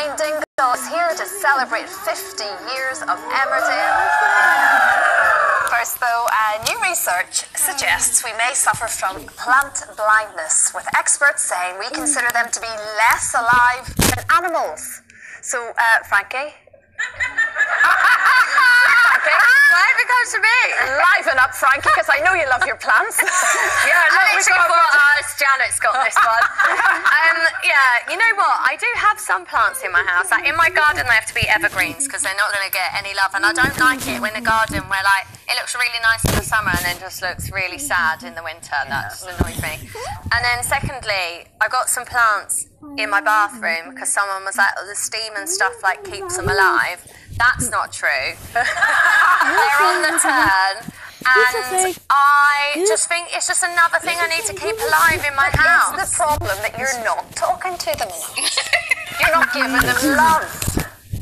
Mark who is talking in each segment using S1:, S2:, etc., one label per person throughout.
S1: Dingle is here to celebrate 50 years of Emmerdale. First, though, uh, new research suggests we may suffer from plant blindness, with experts saying we consider them to be less alive than animals. So, uh, Frankie?
S2: Why have it come to me?
S1: Liven up, Frankie, because I know you love your plants.
S2: Yeah, no, we got thought, oh, it's Janet's got this one. um, yeah, you know what? I do have some plants in my house. Like in my garden, they have to be evergreens because they're not going to get any love. And I don't like it when the garden where like it looks really nice in the summer and then just looks really sad in the winter. That just annoys me. And then secondly, I got some plants in my bathroom because someone was like, oh, the steam and stuff like keeps them alive. That's not true. They're on the turn. And I just think it's just another thing I need to keep alive in my house.
S1: It's the problem that you're not talking to them enough. You're not giving them love.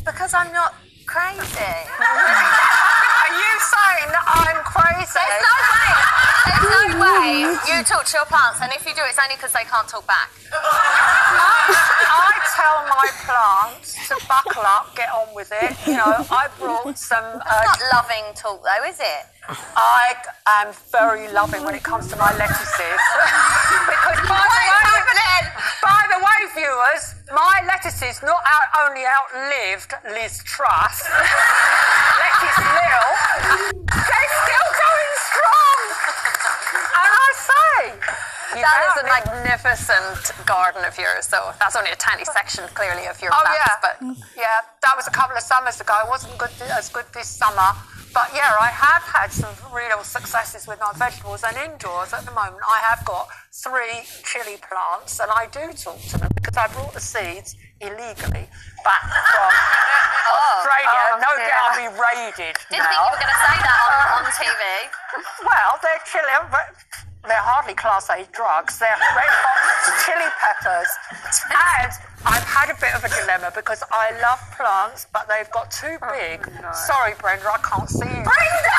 S2: Because I'm not crazy.
S1: Are you saying that I'm crazy?
S2: There's no way. There's no way you talk to your plants, and if you do, it's only because they can't talk back.
S3: I tell my plants to buckle up, get on with it. You know, I brought some. Uh,
S2: not loving talk, though, is it?
S3: I am very loving when it comes to my lettuces. because by the, way, by the way, viewers, my lettuces not out, only outlived Liz Truss, Lettuce Mill, they're still going strong. And I say, you
S1: That is a magnificent garden of yours, so that's only a tiny section, clearly, of your
S3: Oh
S1: plants.
S3: yeah,
S1: But
S3: yeah, that was a couple of summers ago. It wasn't good as good this summer, but yeah, I have had some real successes with my vegetables. And indoors at the moment, I have got three chili plants, and I do talk to them because I brought the seeds illegally back from oh, Australia.
S1: oh,
S3: no doubt I'll be raided
S2: Didn't
S3: now.
S2: think you were going to say that on, on TV.
S3: Well, they're chili, but they're hardly class A drugs. They're red hot chili peppers. And I've had a bit of a dilemma because I love plants, but they've got too oh, big. Sorry, Brenda, I can't see you. Brenda!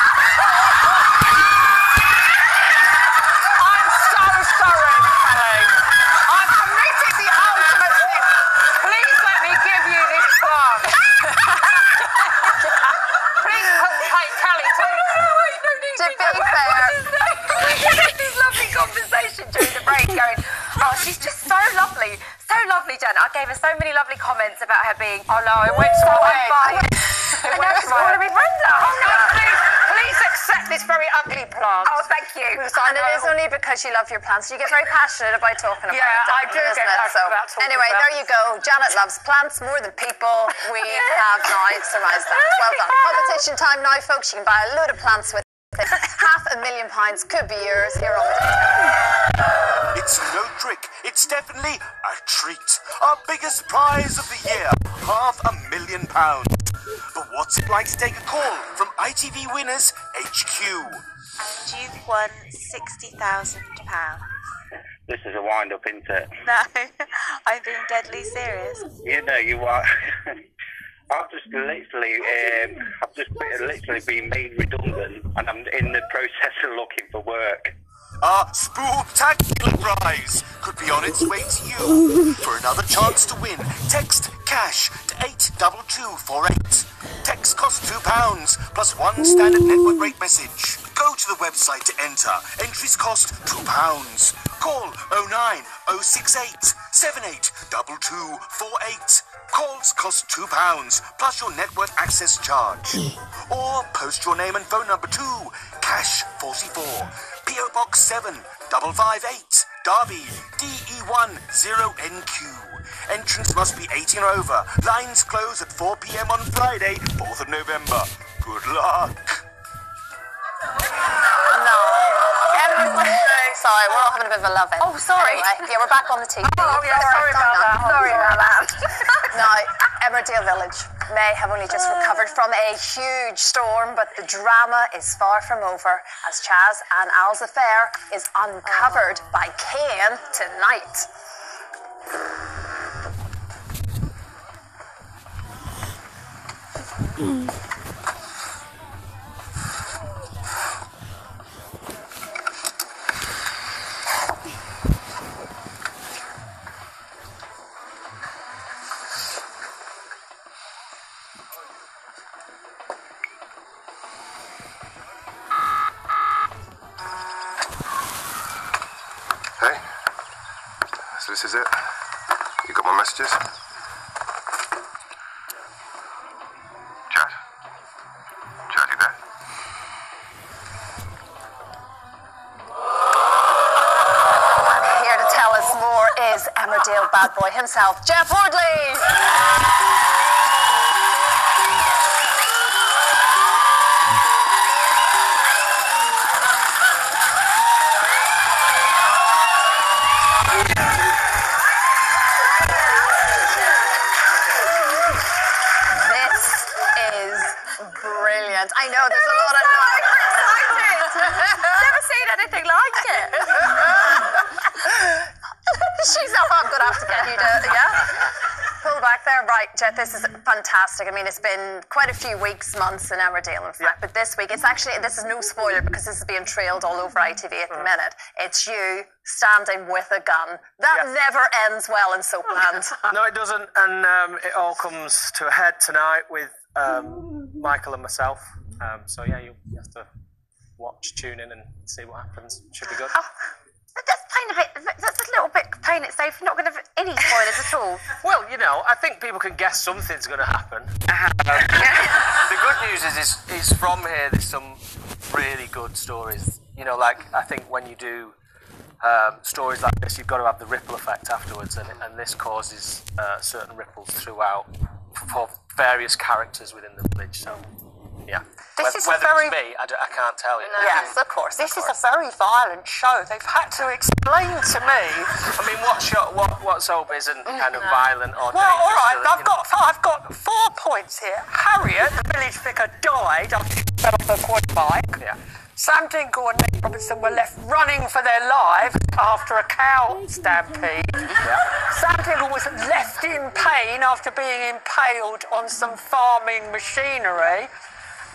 S2: I gave her so many lovely comments about her being
S3: Oh no, it went so. It
S2: And now she's calling me Brenda.
S3: Oh no, please, please accept this very ugly plant.
S2: Oh, thank you.
S1: And it is only because you love your plants. You get very passionate about talking about
S3: Yeah,
S1: it.
S3: I do get passionate
S1: So,
S3: about talking
S1: Anyway,
S3: about
S1: there you go. Janet loves plants more than people. We have now surmised that. Well done. Competition time now, folks. You can buy a load of plants with it. Half a million pounds could be yours here on the.
S4: It's no trick. It's definitely a treat. Our biggest prize of the year. Half a million pounds. But what's it like to take a call from ITV Winners HQ?
S5: And you've won sixty thousand pounds.
S6: This is a wind up, isn't it?
S5: No, I'm being deadly serious.
S6: You know, you are. I've just literally, um, I've just literally been made redundant, and I'm in the process of looking for work.
S4: Our spooktacular prize could be on its way to you. For another chance to win, text cash to 82248. Text costs £2 plus one standard network rate message. Go to the website to enter. Entries cost £2. Call 09 068 78 2248. Calls cost £2 plus your network access charge. Hmm. or post your name and phone number to Cash 44. PO Box 7 558 Derby DE1 0NQ. Entrance must be 18 or over. Lines close at 4 pm on Friday, 4th of November. Good luck.
S1: No. Sorry, we're all having a bit of a love in.
S2: Oh, sorry.
S1: Anyway, yeah, we're back on the TV.
S3: Oh, yeah, sorry about that.
S1: Sorry about that. now, Emmerdale Village may have only just recovered from a huge storm, but the drama is far from over as Chas and Al's affair is uncovered by Kane tonight.
S7: This is it. You got my messages?
S1: Here to tell us more is Emmerdale bad boy himself, Jeff
S2: Hordley.
S1: She's up. I'm gonna have to get you to yeah. Pull back there, right, Jet. This is fantastic. I mean, it's been quite a few weeks, months in Emmerdale, in fact. But this week, it's actually this is no spoiler because this is being trailed all over ITV at the minute. It's you standing with a gun. That
S8: Yeah.
S1: never ends well in Soapland.
S8: No, it doesn't, and um, it all comes to a head tonight with um, Michael and myself. Um, so yeah, you, you have to watch, tune in, and see what happens. Should be good.
S2: That's playing a bit. That's a little bit playing it safe. Not going to have any spoilers at all.
S8: Well, you know, I think people can guess something's going to happen. Um, the good news is, is, is from here. There's some really good stories. You know, like I think when you do um, stories like this, you've got to have the ripple effect afterwards, and, and this causes uh, certain ripples throughout for various characters within the village. So, yeah.
S3: This is a
S8: Whether
S3: very-
S8: it's me, I, I can't tell you.
S1: yes, of course.
S3: This is a very violent show. They've had to explain to me.
S8: I mean, what show, what what soap isn't mm, kind of violent or
S3: Well, all right. I've
S8: know-
S3: got I've got four points here. Harriet, the village vicar, died after she fell off her quad bike.
S8: Yeah.
S3: Sam Dingle and Nick Robinson were left running for their lives after a cow stampede. Sam Dingle was left in pain after being impaled on some farming machinery.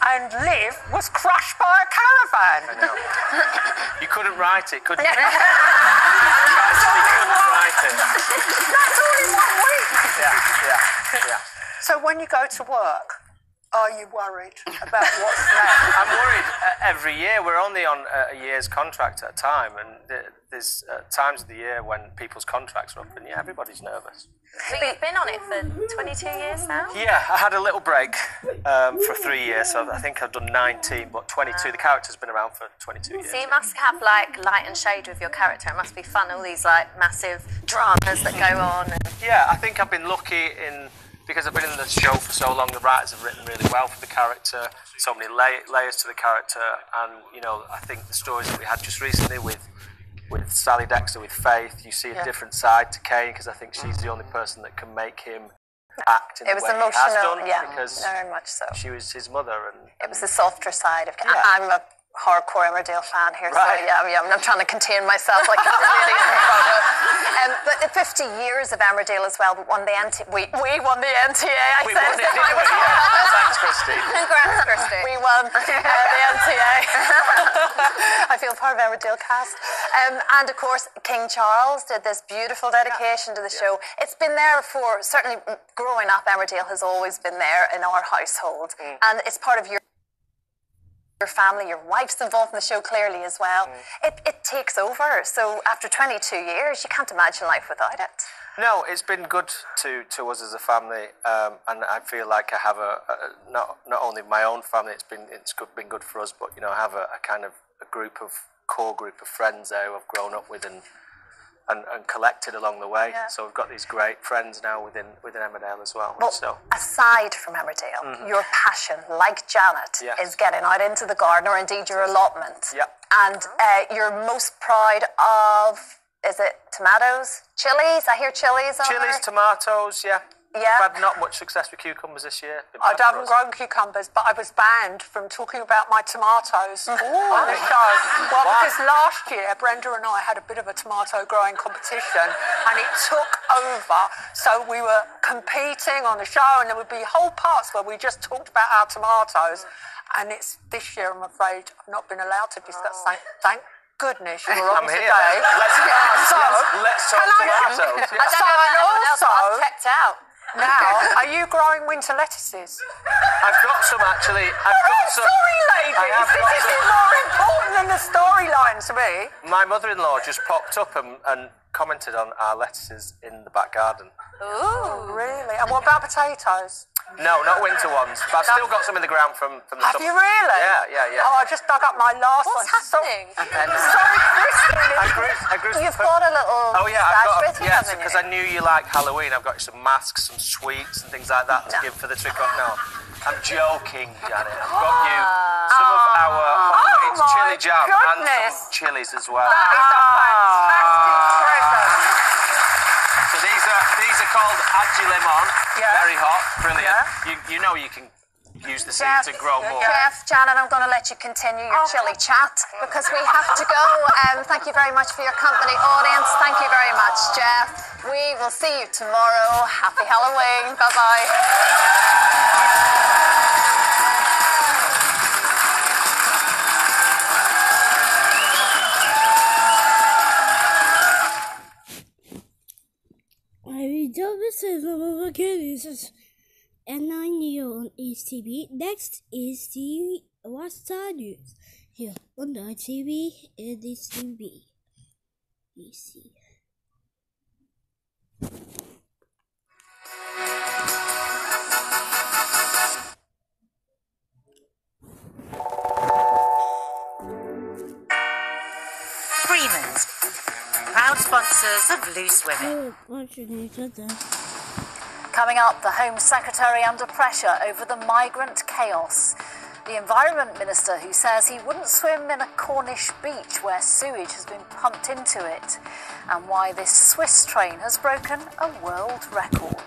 S3: And Liv was crushed by a caravan.
S8: You couldn't write it, could you? you actually couldn't write it.
S3: That's all in one week.
S8: Yeah, yeah, yeah.
S3: So when you go to work, are you worried about what's next?
S8: I'm worried uh, every year. We're only on uh, a year's contract at a time, and th- there's uh, times of the year when people's contracts are up, and yeah, everybody's nervous.
S2: But you've been on it for 22 years now.
S8: Yeah, I had a little break um, for three years, so I think I've done 19, but 22. The character's been around for 22 years.
S2: So you must have like light and shade with your character. It must be fun. All these like massive dramas that go on. And...
S8: Yeah, I think I've been lucky in because I've been in the show for so long. The writers have written really well for the character, so many lay- layers to the character, and you know, I think the stories that we had just recently with with Sally Dexter, with Faith, you see a different side to Kane because I think she's the only person that can make him act in
S1: It
S8: the
S1: was
S8: way he has
S1: emotional,
S8: done
S1: yeah,
S8: because
S1: very much so.
S8: she was his mother, and
S1: It was the softer side of.
S8: Yeah.
S1: I'm a hardcore Emmerdale fan here,
S8: Right.
S1: so yeah, yeah, I'm trying to contain myself like a lady in front of. Um, but the 50 years of Emmerdale as well. We won the NT. We, we won the NTA. I
S8: we
S1: said
S8: won it,
S1: I was
S8: Yeah. Thanks, Christine.
S2: Congrats, Christy.
S1: We won uh, the NTA. I feel part of Emmerdale cast. Um, and of course, King Charles did this beautiful dedication to the show. It's been there for, certainly mm, growing up, Emmerdale has always been there in our household. And it's part of your your family, your wife's involved in the show clearly as well. It, it takes over. So after 22 years, you can't imagine life without it.
S8: No, it's been good to, to us as a family, um, and I feel like I have a, a not not only my own family. It's been it's good, been good for us, but you know I have a, a kind of a group of core group of friends there who I've grown up with and and, and collected along the way.
S1: Yeah.
S8: So we've got these great friends now within within Emmerdale as well.
S1: But
S8: so
S1: aside from Emmerdale, your passion, like Janet,
S8: Yes.
S1: is getting out into the garden, or indeed your allotment.
S8: Yeah.
S1: And uh, you're most proud of, is it tomatoes, chilies? I hear chilies. over
S8: chilies, tomatoes, yeah.
S1: Yeah.
S8: We've had not much success with cucumbers this year.
S3: I haven't grown cucumbers, but I was banned from talking about my tomatoes on the show. Well, because last year Brenda and I had a bit of a tomato growing competition, and it took over. So we were competing on the show, and there would be whole parts where we just talked about our tomatoes. And it's this year, I'm afraid, I've not been allowed to discuss. Thank, thank goodness you were on
S8: I'm here.
S3: today.
S8: Let's, let's,
S3: So,
S8: let's talk
S3: can I-
S8: tomatoes.
S2: I don't know about
S3: and
S2: everyone else, I've checked out.
S3: Now, are you growing winter lettuces?
S8: I've got some actually. I've got some.
S3: Story ladies, this is
S8: some.
S3: more important than the storyline to me.
S8: My mother-in-law just popped up and, and commented on our lettuces in the back garden.
S3: Oh, really? And what about potatoes?
S8: No, not winter ones. But I've still got some in the ground from, from the
S3: Have
S8: summer.
S3: you really?
S8: Yeah, yeah, yeah.
S3: Oh, I just dug up my last
S2: What's
S3: one. So-
S2: happening?
S8: And, uh,
S3: Sorry, Christine.
S8: I grew, I grew
S1: You've
S8: some
S1: got a little
S8: Oh yeah, I've got
S1: with you,
S8: because
S1: you?
S8: I knew you like Halloween. I've got some masks, some sweets, and things like that to
S1: No.
S8: give for the trick or no. I'm joking, Janet. I've got you some of our homemade
S3: Oh my
S8: chili jam and some chilies as well.
S3: That is a fantastic
S8: called Aji Lemon.
S3: Yeah.
S8: Very hot, brilliant.
S3: Yeah.
S8: You you know you can use the seed
S1: Jeff,
S8: to grow more.
S1: Jeff, Janet, I'm going to let you continue your
S3: Oh,
S1: chilly chat because we have to go. Um, thank you very much for your company, audience. Thank you very much, Jeff. We will see you tomorrow. Happy Halloween. Bye bye.
S9: I don't listen This and I'm here on East TV. Next is the What's the News here on the TV and this TV. Easy.
S10: Freeman's, proud sponsors of Loose Women.
S9: Oh, watching each other.
S1: Coming up, the Home Secretary under pressure over the migrant chaos. The Environment Minister who says he wouldn't swim in a Cornish beach where sewage has been pumped into it. And why this Swiss train has broken a world record.